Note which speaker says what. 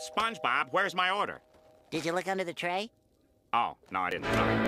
Speaker 1: SpongeBob, where's my order?
Speaker 2: Did you look under the tray?
Speaker 1: Oh, no, I didn't. Sorry.